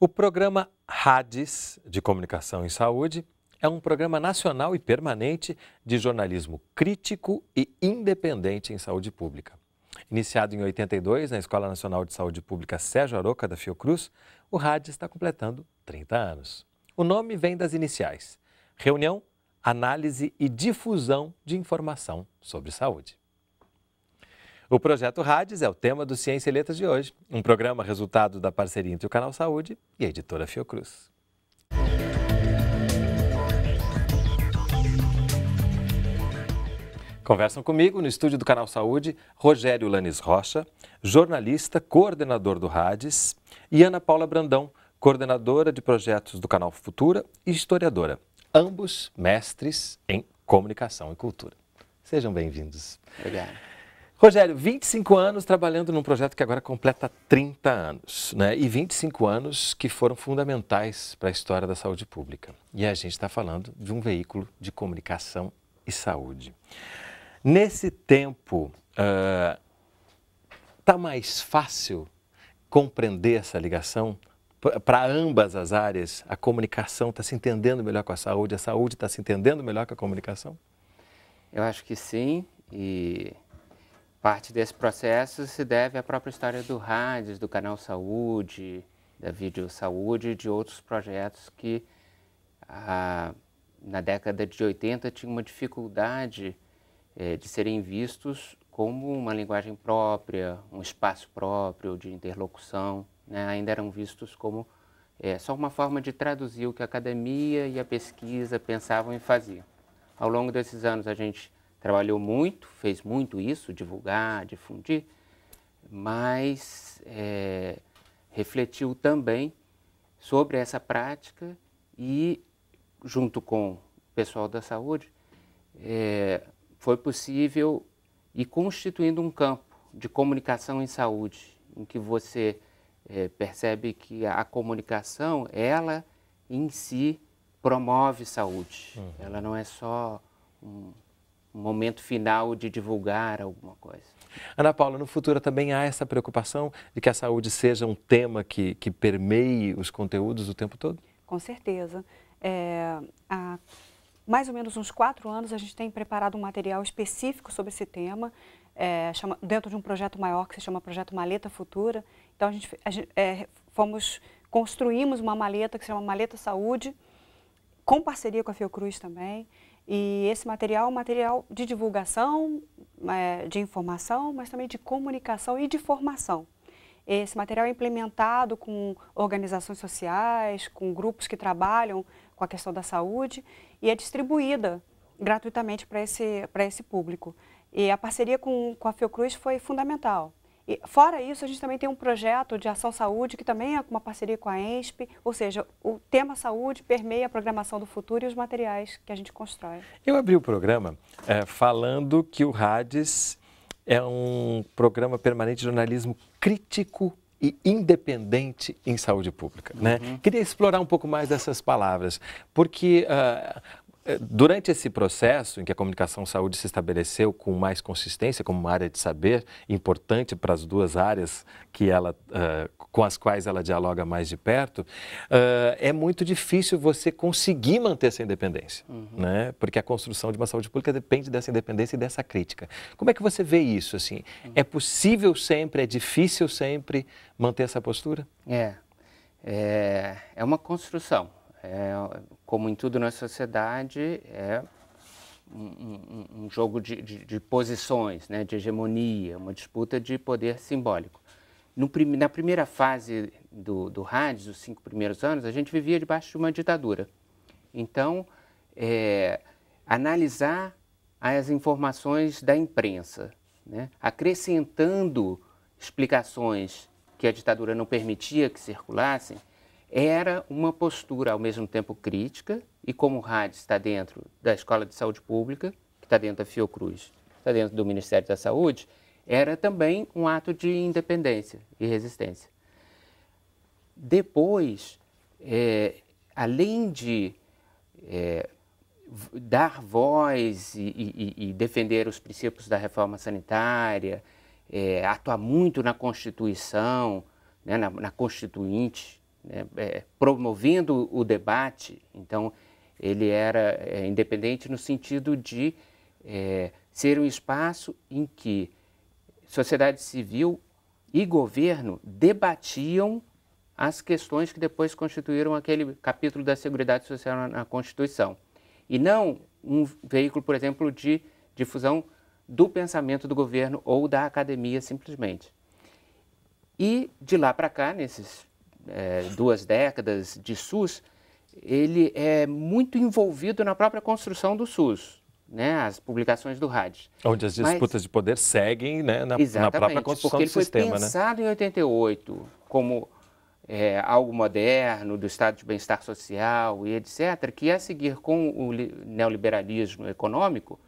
O programa RADES de Comunicação em Saúde é um programa nacional e permanente de jornalismo crítico e independente em saúde pública. Iniciado em 82 na Escola Nacional de Saúde Pública Sérgio Aroca da Fiocruz, o RADES está completando 30 anos. O nome vem das iniciais: Reunião, Análise e Difusão de Informação sobre Saúde. O projeto Rádios é o tema do Ciência e Letras de hoje, um programa resultado da parceria entre o Canal Saúde e a editora Fiocruz. Conversam comigo no estúdio do Canal Saúde Rogério Lanes Rocha, jornalista, coordenador do Rádios, e Ana Paula Brandão, coordenadora de projetos do Canal Futura e historiadora, ambos mestres em comunicação e cultura. Sejam bem-vindos. Obrigado. Rogério, 25 anos trabalhando num projeto que agora completa 30 anos, né? E 25 anos que foram fundamentais para a história da saúde pública. E a gente está falando de um veículo de comunicação e saúde. Nesse tempo, está mais fácil compreender essa ligação para ambas as áreas? A comunicação está se entendendo melhor com a saúde, a saúde está se entendendo melhor com a comunicação? Eu acho que sim, e Parte desse processo se deve à própria história do Rádios, do Canal Saúde, da Vídeo Saúde e de outros projetos que ah, na década de 80 tinham uma dificuldade eh, de serem vistos como uma linguagem própria, um espaço próprio de interlocução. Né? Ainda eram vistos como é, só uma forma de traduzir o que a academia e a pesquisa pensavam e faziam. Ao longo desses anos a gente trabalhou muito, fez muito isso, divulgar, difundir, mas é, refletiu também sobre essa prática e, junto com o pessoal da saúde, é, foi possível ir constituindo um campo de comunicação em saúde, em que você é, percebe que a comunicação, ela em si promove saúde. Uhum. Ela não é só um, um momento final de divulgar alguma coisa. Ana Paula, no futuro também há essa preocupação de que a saúde seja um tema que, que permeie os conteúdos o tempo todo? Com certeza. É, há mais ou menos uns quatro anos a gente tem preparado um material específico sobre esse tema, é, chama, dentro de um projeto maior que se chama Projeto Maleta Futura. Então a gente, a gente é, fomos, construímos uma maleta que se chama Maleta Saúde, com parceria com a Fiocruz também. E esse material é um material de divulgação, é, de informação, mas também de comunicação e de formação. Esse material é implementado com organizações sociais, com grupos que trabalham com a questão da saúde e é distribuída gratuitamente para esse, esse público. E a parceria com, com a Fiocruz foi fundamental. E, fora isso, a gente também tem um projeto de ação saúde que também é uma parceria com a ENSP, ou seja, o tema saúde permeia a programação do futuro e os materiais que a gente constrói. Eu abri o programa é, falando que o RADES é um programa permanente de jornalismo crítico e independente em saúde pública. Né? Uhum. Queria explorar um pouco mais dessas palavras, porque uh, Durante esse processo em que a comunicação saúde se estabeleceu com mais consistência como uma área de saber importante para as duas áreas que ela, uh, com as quais ela dialoga mais de perto, uh, é muito difícil você conseguir manter essa independência, uhum. né? Porque a construção de uma saúde pública depende dessa independência e dessa crítica. Como é que você vê isso assim? Uhum. É possível sempre? É difícil sempre manter essa postura? É, é, é uma construção. É, como em tudo na sociedade, é um, um, um jogo de, de, de, posições, né, de hegemonia, uma disputa de poder simbólico. No, na primeira fase do, do rádio, os cinco primeiros anos, a gente vivia debaixo de uma ditadura. Então, é, analisar as informações da imprensa, né, acrescentando explicações que a ditadura não permitia que circulassem, era uma postura ao mesmo tempo crítica, e como o rádio está dentro da Escola de Saúde Pública, que está dentro da Fiocruz, está dentro do Ministério da Saúde, era também um ato de independência e resistência. Depois, é, além de é, dar voz e, e, e, defender os princípios da reforma sanitária, é, atuar muito na Constituição, né, na, na Constituinte, né, é, promovendo o debate. Então, ele era é, independente no sentido de é, ser um espaço em que sociedade civil e governo debatiam as questões que depois constituíram aquele capítulo da Seguridade Social na, Constituição. E não um veículo, por exemplo, de difusão do pensamento do governo ou da academia simplesmente. E de lá para cá, nesses é, duas décadas de SUS, ele é muito envolvido na própria construção do SUS, né, as publicações do RAD. Onde as disputas Mas, de poder seguem né, na, na, própria construção do sistema. Porque ele foi pensado né? em 88 como é, algo moderno, do estado de bem-estar social e etc., que a seguir com o neoliberalismo econômico,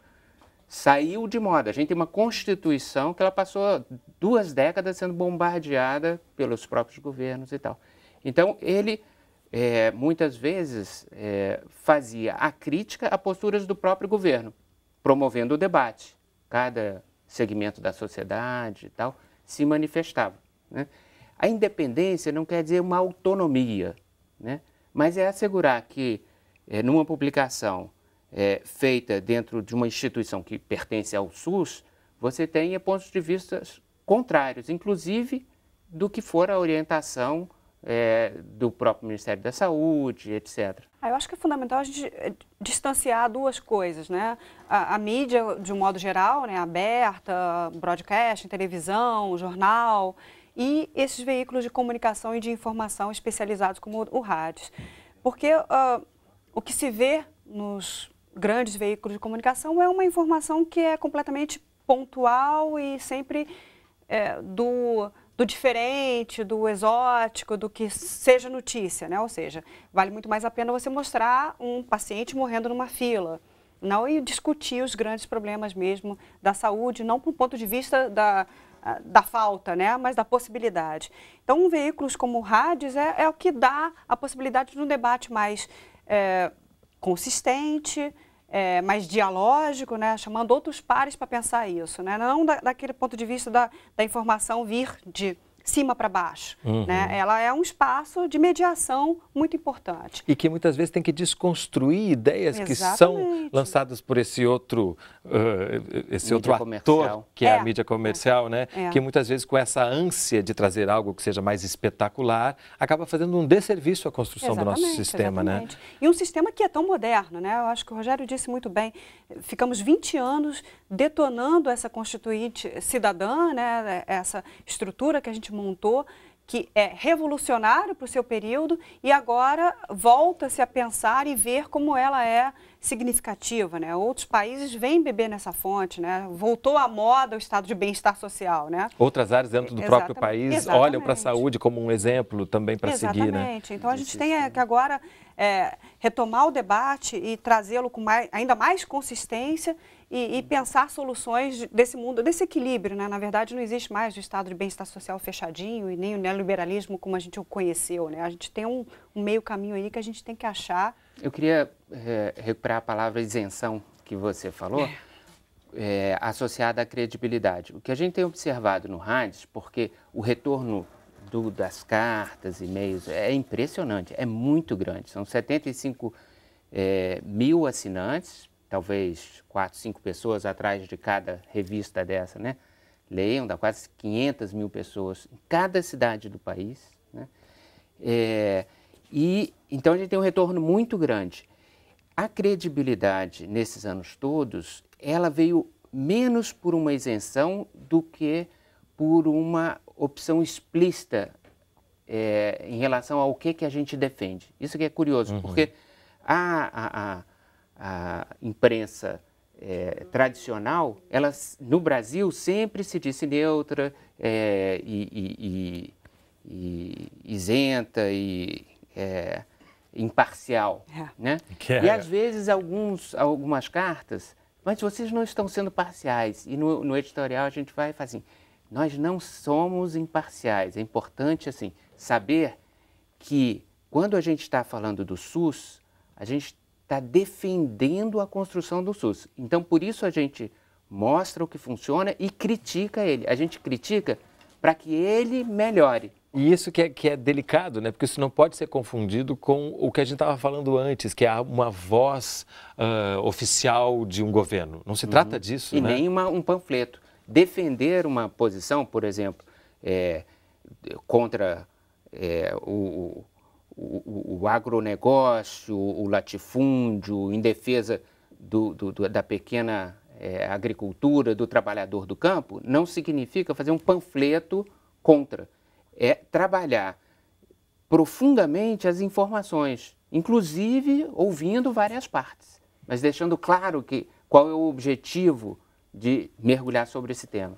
saiu de moda. A gente tem uma Constituição que ela passou duas décadas sendo bombardeada pelos próprios governos e tal. Então, ele é, muitas vezes é, fazia a crítica a posturas do próprio governo, promovendo o debate. Cada segmento da sociedade e tal se manifestava. Né? A independência não quer dizer uma autonomia, né? mas é assegurar que, é, numa publicação é, feita dentro de uma instituição que pertence ao SUS, você tenha pontos de vista contrários, inclusive do que for a orientação é, do próprio Ministério da Saúde, etc. Ah, eu acho que é fundamental a gente eh, distanciar duas coisas, né? A, a, mídia, de um modo geral, né, aberta, broadcast, televisão, jornal, e esses veículos de comunicação e de informação especializados como o rádio. Porque uh, o que se vê nos grandes veículos de comunicação é uma informação que é completamente pontual e sempre é, do, do diferente, do exótico, do que seja notícia, né? Ou seja, vale muito mais a pena você mostrar um paciente morrendo numa fila, não e discutir os grandes problemas mesmo da saúde, não do ponto de vista da, da falta, né, mas da possibilidade. Então, veículos como o Rádios é, é o que dá a possibilidade de um debate mais é, consistente, é, mais dialógico, né, chamando outros pares para pensar isso, né, não da, daquele ponto de vista da, da informação vir de cima para baixo. Uhum. Né? Ela é um espaço de mediação muito importante. E que muitas vezes tem que desconstruir ideias Exatamente. que são lançadas por esse outro, uh, esse mídia outro comercial. ator, que é, é, a mídia comercial, né? É. Que muitas vezes com essa ânsia de trazer algo que seja mais espetacular, acaba fazendo um desserviço à construção exatamente, do nosso sistema, né? exatamente. né? E um sistema que é tão moderno, né? Eu acho que o Rogério disse muito bem. Ficamos 20 anos detonando essa constituinte cidadã, né? Essa estrutura que a gente montou, que é revolucionário para o seu período e agora volta-se a pensar e ver como ela é significativa. Né? Outros países vêm beber nessa fonte, né? voltou à moda o estado de bem-estar social. Né? Outras áreas dentro do Exatamente. próprio país Exatamente. olham para a saúde como um exemplo também para seguir. Né? Exatamente. Então a gente tem é, que agora é, retomar o debate e trazê-lo com mais, ainda mais consistência e, e, pensar soluções desse mundo, desse equilíbrio. Né? Na verdade, não existe mais o estado de bem-estar social fechadinho e nem o neoliberalismo como a gente o conheceu. Né? A gente tem um, um meio caminho aí que a gente tem que achar. Eu queria é, recuperar a palavra isenção que você falou. É. É, associada à credibilidade. O que a gente tem observado no rádio, porque o retorno do, das cartas, e-mails, é impressionante, é muito grande. São 75 é, mil assinantes talvez quatro, cinco pessoas atrás de cada revista dessa, né? Leiam, dá quase 500 mil pessoas em cada cidade do país, né? É, e então a gente tem um retorno muito grande. A credibilidade nesses anos todos, ela veio menos por uma isenção do que por uma opção explícita é, em relação ao que, que a gente defende. Isso que é curioso, uhum. porque a, a, a a imprensa é, tradicional, ela no Brasil sempre se disse neutra é, e, e, e, e, isenta e é, imparcial, é. né? E às vezes alguns, algumas cartas, mas vocês não estão sendo parciais. E no, no editorial a gente vai fazer assim, nós não somos imparciais. É importante assim saber que quando a gente está falando do SUS, a gente está defendendo a construção do SUS. Então, por isso a gente mostra o que funciona e critica ele. A gente critica para que ele melhore, E isso que é, que é delicado, né? Porque isso não pode ser confundido com o que a gente estava falando antes, que é uma voz uh, oficial de um governo. Não se uhum. trata disso, e né? nem uma, um panfleto. Defender uma posição, por exemplo, é, contra é, o, o, o, agronegócio, o latifúndio, em defesa do, do, do, da pequena é, agricultura, do trabalhador do campo, não significa fazer um panfleto contra é trabalhar profundamente as informações, inclusive ouvindo várias partes, mas deixando claro que qual é o objetivo de mergulhar sobre esse tema.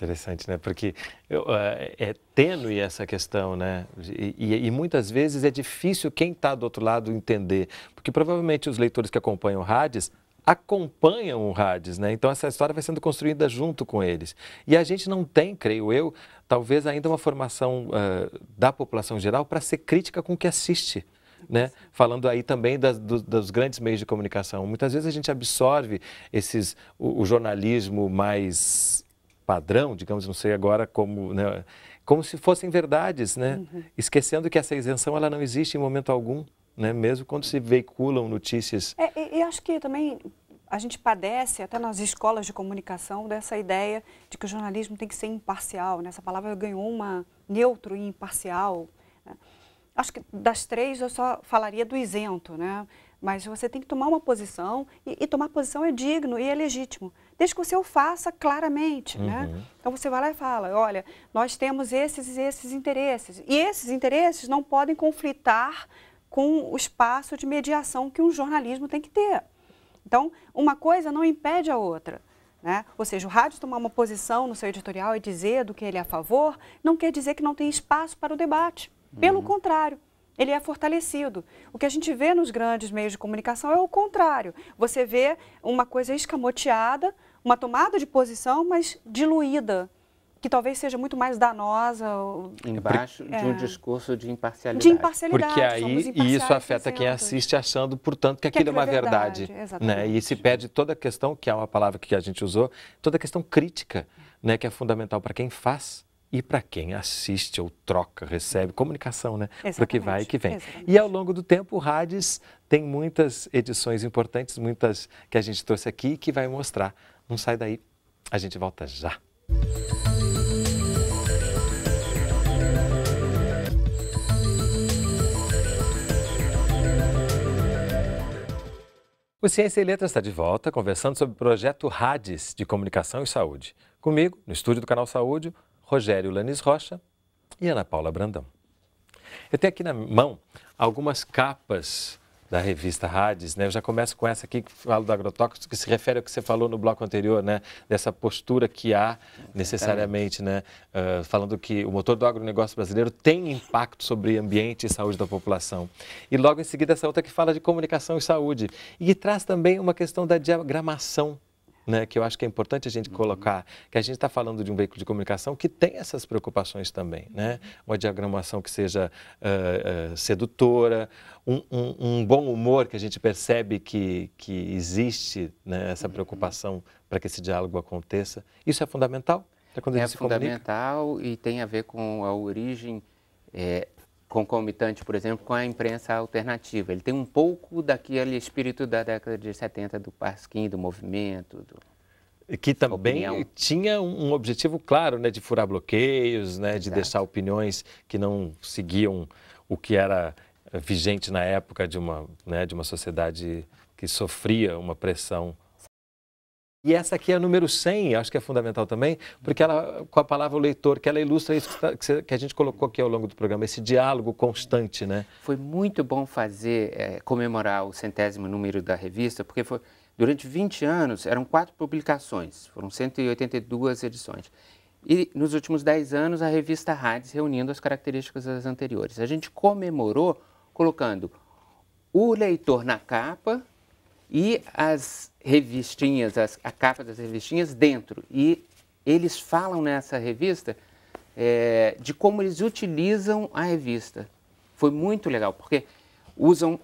Interessante, né? Porque eu, é, é tênue essa questão, né? E, e, e, muitas vezes é difícil quem está do outro lado entender, porque provavelmente os leitores que acompanham o Hades acompanham o Hades, né? Então essa história vai sendo construída junto com eles. E a gente não tem, creio eu, talvez ainda uma formação uh, da população geral para ser crítica com o que assiste. Né? Falando aí também das, do, dos grandes meios de comunicação. Muitas vezes a gente absorve esses, o, o jornalismo mais padrão, digamos, não sei agora como, né? como se fossem verdades, né? Uhum. Esquecendo que essa isenção ela não existe em momento algum né? mesmo quando se veiculam notícias. É, e acho que também a gente padece, até nas escolas de comunicação, dessa ideia de que o jornalismo tem que ser imparcial. Né? Essa palavra ganhou uma neutro e imparcial. Né? Acho que das três eu só falaria do isento, né? mas você tem que tomar uma posição e, e, tomar posição é digno e é legítimo, desde que você o faça claramente. Né? Uhum. Né? Então você vai lá e fala, olha, nós temos esses e esses interesses, e esses interesses não podem conflitar com o espaço de mediação que um jornalismo tem que ter. Então, uma coisa não impede a outra. Né? Ou seja, o rádio tomar uma posição no seu editorial e dizer do que ele é a favor, não quer dizer que não tem espaço para o debate. Pelo uhum. contrário, ele é fortalecido. O que a gente vê nos grandes meios de comunicação é o contrário. Você vê uma coisa escamoteada, uma tomada de posição, mas diluída que talvez seja muito mais danosa. Embaixo de um é. discurso de imparcialidade. De imparcialidade. Porque aí e isso afeta quem assiste achando, portanto, que aquilo que é uma é verdade. verdade né? E se perde toda a questão, que é uma palavra que a gente usou, toda a questão crítica, né? que é fundamental para quem faz e para quem assiste ou troca, recebe, comunicação, né? Para que vai e que vem. Exatamente. E ao longo do tempo, o Hades tem muitas edições importantes, muitas que a gente trouxe aqui que vai mostrar. Não sai daí, a gente volta já. O Ciência e Letras está de volta, conversando sobre o projeto RADES de Comunicação e Saúde. Comigo, no estúdio do Canal Saúde, Rogério Lanis Rocha e Ana Paula Brandão. Eu tenho aqui na mão algumas capas da revista Hades, né? Eu já começo com essa aqui que falo do agrotóxico, que se refere ao que você falou no bloco anterior, né? Dessa postura que há necessariamente, né? Uh, falando que o motor do agronegócio brasileiro tem impacto sobre ambiente e saúde da população. E logo em seguida essa outra que fala de comunicação e saúde e que traz também uma questão da diagramação né, que eu acho que é importante a gente uhum. colocar, que a gente está falando de um veículo de comunicação que tem essas preocupações também, né? Uma diagramação que seja uh, uh, sedutora, um, um, um, bom humor que a gente percebe que, que existe né, essa uhum. preocupação para que esse diálogo aconteça. Isso é fundamental? É fundamental e tem a ver com a origem é, concomitante, por exemplo, com a imprensa alternativa. Ele tem um pouco daquele espírito da década de 70 do Pasquim, do movimento, do, que também opinião. tinha um objetivo claro, né, de furar bloqueios, né, de deixar opiniões que não seguiam o que era vigente na época de uma, né, de uma sociedade que sofria uma pressão e essa aqui é a número 100, acho que é fundamental também, porque ela, com a palavra o leitor, que ela ilustra isso que, a gente colocou aqui ao longo do programa, esse diálogo constante, né? Foi muito bom fazer, é, comemorar o centésimo número da revista, porque foi, durante 20 anos eram quatro publicações, foram 182 edições. E nos últimos 10 anos a revista Hades reunindo as características das anteriores. A gente comemorou colocando o leitor na capa e as revistinhas, as, a capa das revistinhas dentro. E eles falam nessa revista é, de como eles utilizam a revista. Foi muito legal, porque usam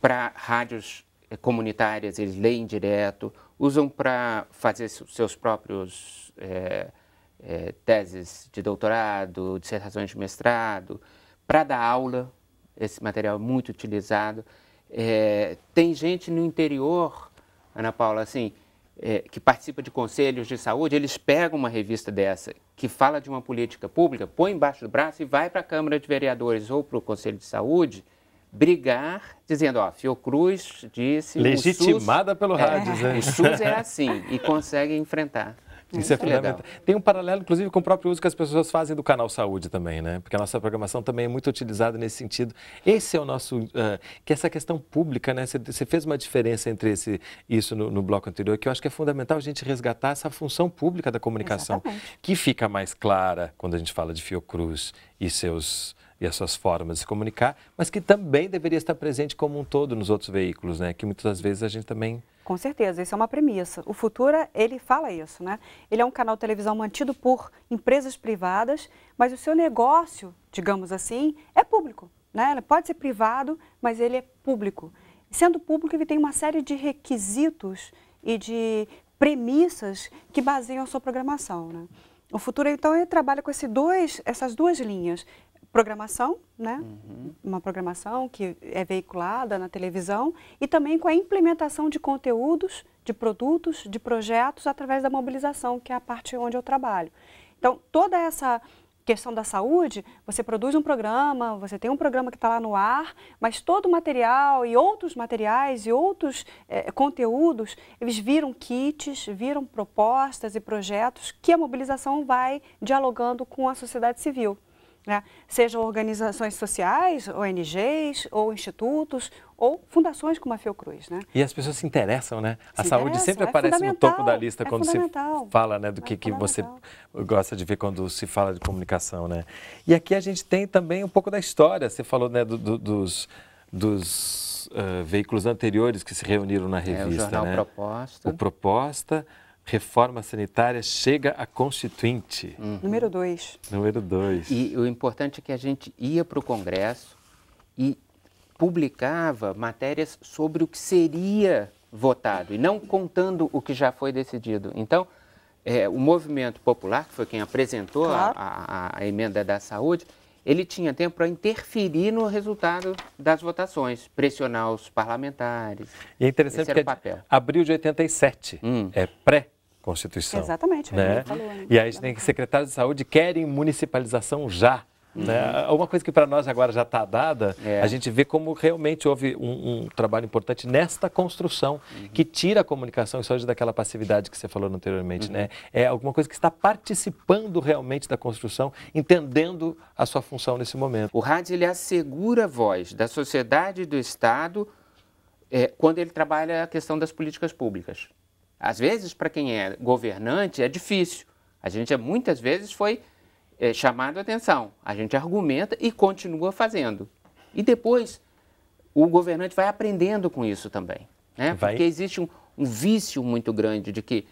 para rádios é, comunitárias, eles leem direto, usam para fazer seus próprios é, é, teses de doutorado, dissertações de mestrado, para dar aula, esse material é muito utilizado. É, tem gente no interior, Ana Paula, assim, é, que participa de conselhos de saúde, eles pegam uma revista dessa que fala de uma política pública, põe embaixo do braço e vai para a Câmara de Vereadores ou para o Conselho de Saúde brigar, dizendo, ó, Fiocruz disse... Legitimada SUS, pelo rádio, é, O SUS é assim e consegue enfrentar. Isso é fundamental. Legal. Tem um paralelo, inclusive, com o próprio uso que as pessoas fazem do canal Saúde também, né? Porque a nossa programação também é muito utilizada nesse sentido. Esse é o nosso. Uh, que essa questão pública, né? Você fez uma diferença entre esse, isso no, no, bloco anterior, que eu acho que é fundamental a gente resgatar essa função pública da comunicação, Exatamente. que fica mais clara quando a gente fala de Fiocruz e seus e as suas formas de se comunicar, mas que também deveria estar presente como um todo nos outros veículos, né? Que muitas vezes a gente também com certeza, isso é uma premissa. O Futura, ele fala isso, né? Ele é um canal de televisão mantido por empresas privadas, mas o seu negócio, digamos assim, é público, né? Ele pode ser privado, mas ele é público. Sendo público, ele tem uma série de requisitos e de premissas que baseiam a sua programação, né? O Futura, então, ele trabalha com esse dois, essas duas linhas programação, né? Uhum. Uma programação que é veiculada na televisão e também com a implementação de conteúdos, de produtos, de projetos através da mobilização, que é a parte onde eu trabalho. Então, toda essa questão da saúde, você produz um programa, você tem um programa que está lá no ar, mas todo o material e outros materiais e outros é, conteúdos, eles viram kits, viram propostas e projetos que a mobilização vai dialogando com a sociedade civil né? sejam organizações sociais, ONGs, ou institutos, ou fundações como a Fiocruz. Né? E as pessoas se interessam, né? A saúde sempre é aparece no topo da lista é quando se fala né, do é que, que você gosta de ver quando se fala de comunicação. Né? E aqui a gente tem também um pouco da história. Você falou né, do, do, dos, dos uh, veículos anteriores que se reuniram na revista. É, o jornal né? Proposta. O Proposta reforma sanitária chega a constituinte. Uhum. Número dois. Número dois. E o importante é que a gente ia para o Congresso e publicava matérias sobre o que seria votado e não contando o que já foi decidido. Então, é, o movimento popular, que foi quem apresentou claro. a, a, a emenda da saúde, ele tinha tempo para interferir no resultado das votações, pressionar os parlamentares. E é interessante Esse porque é abril de 87 hum. é pré Constituição. Exatamente. Né? Falou, né? E aí a gente tem que secretários de saúde querem municipalização já. Uhum. Né? Uma coisa que para nós agora já está dada, é. a gente vê como realmente houve um, um trabalho importante nesta construção uhum. que tira a comunicação e saúde daquela passividade que você falou anteriormente. Uhum. Né? É alguma coisa que está participando realmente da construção, entendendo a sua função nesse momento. O rádio ele assegura a voz da sociedade e do Estado é, quando ele trabalha a questão das políticas públicas. Às vezes, para quem é governante, é difícil. A gente muitas vezes foi é, chamado a atenção. A gente argumenta e continua fazendo. E depois, o governante vai aprendendo com isso também. Né? Vai... Porque existe um, um, vício muito grande de que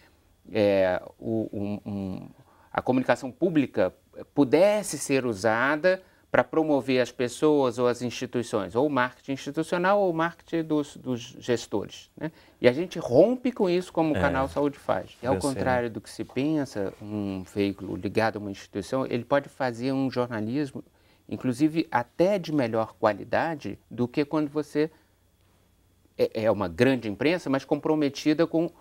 é, o, um, um, a comunicação pública pudesse ser usada para promover as pessoas ou as instituições, ou o marketing institucional ou o marketing dos, dos gestores. Né? E a gente rompe com isso como o é, Canal Saúde faz. E ao contrário do que se pensa, um veículo ligado a uma instituição, ele pode fazer um jornalismo, inclusive até de melhor qualidade do que quando você é, é uma grande imprensa, mas comprometida com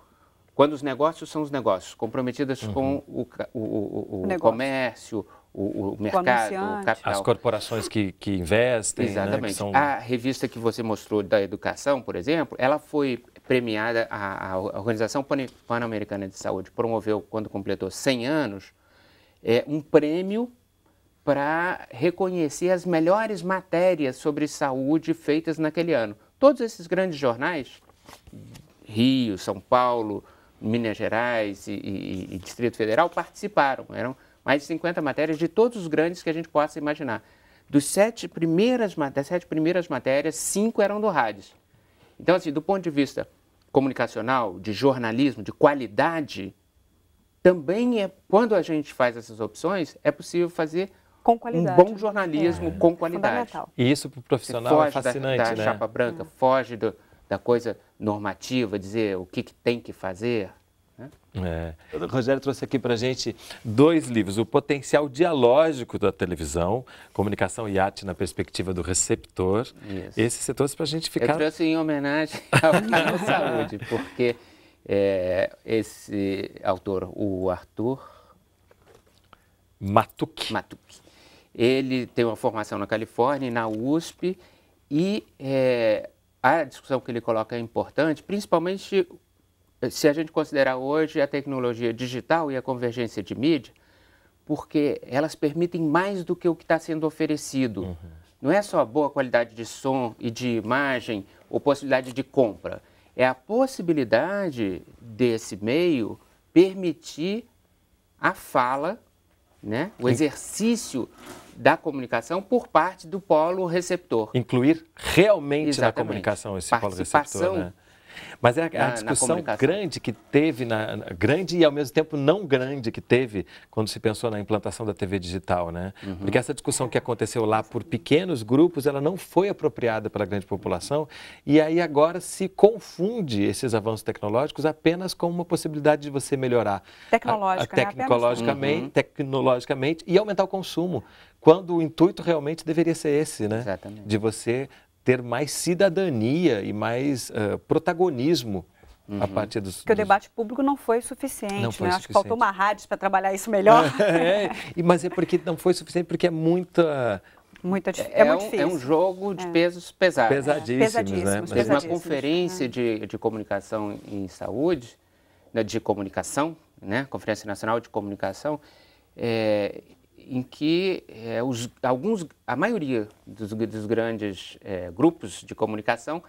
quando os negócios são os negócios, comprometidas uhum. com o, o, o, o comércio, o, o mercado, o, capital. As corporações que, que investem. Exatamente. Né, que são... A revista que você mostrou da educação, por exemplo, ela foi premiada, a, a Organização Pan-Americana de Saúde promoveu, quando completou 100 anos, é, um prêmio para reconhecer as melhores matérias sobre saúde feitas naquele ano. Todos esses grandes jornais, Rio, São Paulo, Minas Gerais e, e, e Distrito Federal, participaram. Eram mais de 50 matérias de todos os grandes que a gente possa imaginar. Dos sete primeiras, das sete primeiras matérias, cinco eram do Rádio. Então, assim, do ponto de vista comunicacional, de jornalismo, de qualidade, também é, quando a gente faz essas opções, é possível fazer um bom jornalismo é. com qualidade. E isso para o profissional é fascinante, da, da né? chapa branca, é. foge do, da coisa normativa, dizer o que, que tem que fazer? É. O Rogério trouxe aqui para a gente dois livros: O Potencial Dialógico da Televisão, Comunicação e Arte na Perspectiva do Receptor. Isso. Esse você trouxe para a gente ficar. Eu trouxe em homenagem ao canal Saúde, porque é, esse autor, o Arthur Matuque. Matuque. Ele tem uma formação na Califórnia e na USP e é, a discussão que ele coloca é importante, principalmente se a gente considerar hoje a tecnologia digital e a convergência de mídia, porque elas permitem mais do que o que está sendo oferecido. Uhum. Não é só boa qualidade de som e de imagem ou possibilidade de compra. É a possibilidade desse meio permitir a fala, né, o exercício da comunicação por parte do polo receptor. Incluir realmente Exatamente. na comunicação esse polo receptor. Né? Mas é a, a discussão grande que teve, na, grande e ao mesmo tempo não grande que teve quando se pensou na implantação da TV digital, né? Uhum. Porque essa discussão que aconteceu lá por pequenos grupos, ela não foi apropriada pela grande população e aí agora se confunde esses avanços tecnológicos apenas com uma possibilidade de você melhorar Tecnológica, a, a, tecnologicamente, uhum. tecnologicamente e aumentar o consumo, quando o intuito realmente deveria ser esse, né? Exatamente. De você ter mais cidadania e mais uh, protagonismo uhum. a partir dos. Porque dos... o debate público não foi suficiente, não foi né? Suficiente. Acho que faltou uma rádio para trabalhar isso melhor. é, mas é porque não foi suficiente, porque é muita. Muita, é, é, muito difícil. É um jogo de é. pesos pesados. Pesadíssimos, pesadíssimos, né? Teve uma conferência de, de comunicação em saúde, né, de comunicação, né? Conferência Nacional de Comunicação, é, em que é, os, alguns, a maioria dos, dos grandes é, grupos de comunicação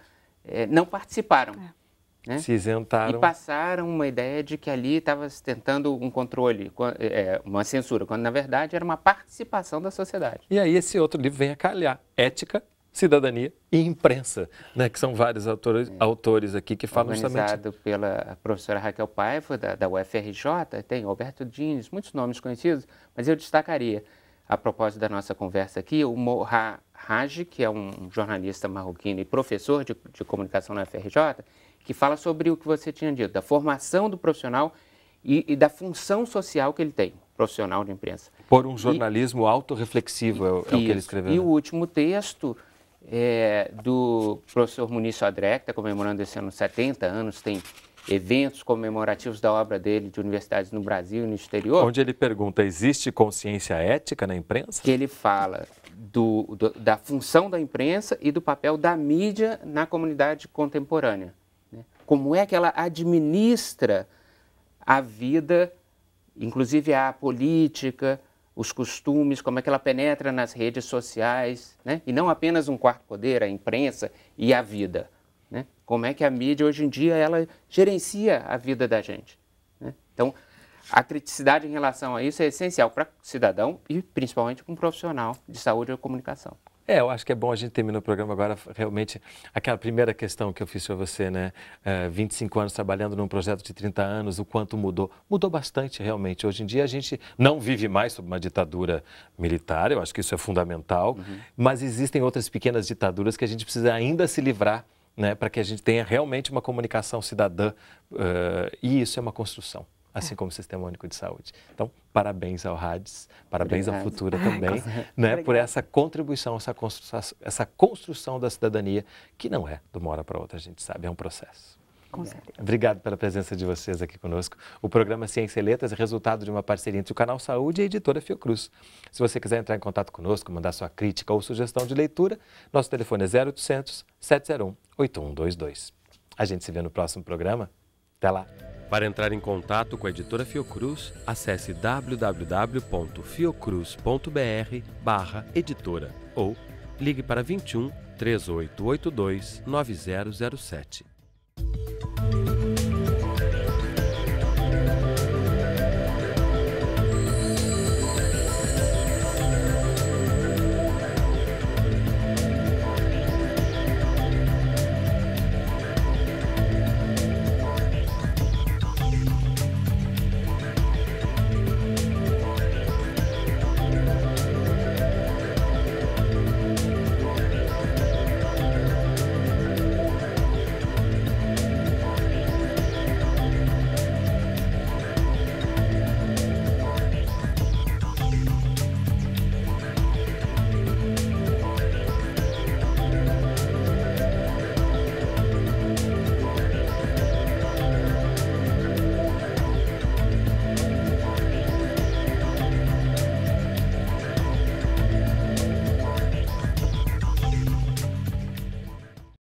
é, não participaram. Né? Se isentaram. E passaram uma ideia de que ali estava se tentando um controle, uma censura, quando na verdade era uma participação da sociedade. E aí esse outro livro vem a calhar, Ética cidadania e imprensa, né, que são vários autores, é. autores aqui que falam Organizado justamente... pela professora Raquel Paiva, da, da UFRJ, tem Alberto Dines, muitos nomes conhecidos, mas eu destacaria, a propósito da nossa conversa aqui, o Morra Haji, que é um jornalista marroquino e professor de, de comunicação na UFRJ, que fala sobre o que você tinha dito, da formação do profissional e, e da função social que ele tem, profissional de imprensa. Por um jornalismo e, autorreflexivo, é, é o que ele escreveu. E o último texto é, do professor Muniz Sodré, que está comemorando esse ano 70 anos, tem eventos comemorativos da obra dele de universidades no Brasil e no exterior. Onde ele pergunta, existe consciência ética na imprensa? Que ele fala do, do, da função da imprensa e do papel da mídia na comunidade contemporânea. Né? Como é que ela administra a vida, inclusive a política, os costumes, como é que ela penetra nas redes sociais, né? e não apenas um quarto poder, a imprensa e a vida. Né? Como é que a mídia hoje em dia ela gerencia a vida da gente. Né? Então, a criticidade em relação a isso é essencial para cidadão e principalmente para um profissional de saúde ou comunicação. É, eu acho que é bom a gente terminar o programa agora, realmente, aquela primeira questão que eu fiz para você, né? É, 25 anos trabalhando num projeto de 30 anos, o quanto mudou? Mudou bastante, realmente. Hoje em dia a gente não vive mais sob uma ditadura militar, eu acho que isso é fundamental, uhum. mas existem outras pequenas ditaduras que a gente precisa ainda se livrar, né? Para que a gente tenha realmente uma comunicação cidadã, uh, e isso é uma construção assim como o Sistema Único de Saúde. Então, parabéns ao RADS, parabéns Obrigado. à Futura também, né, por essa contribuição, essa construção, essa construção da cidadania, que não é de uma hora para outra, a gente sabe, é um processo. Com certeza. Obrigado pela presença de vocês aqui conosco. O programa Ciência e Letras é resultado de uma parceria entre o Canal Saúde e a editora Fiocruz. Se você quiser entrar em contato conosco, mandar sua crítica ou sugestão de leitura, nosso telefone é 0800 701 8122. A gente se vê no próximo programa. Até lá! Para entrar em contato com a editora Fiocruz, acesse www.fiocruz.br/editora ou ligue para 21 3882 9007.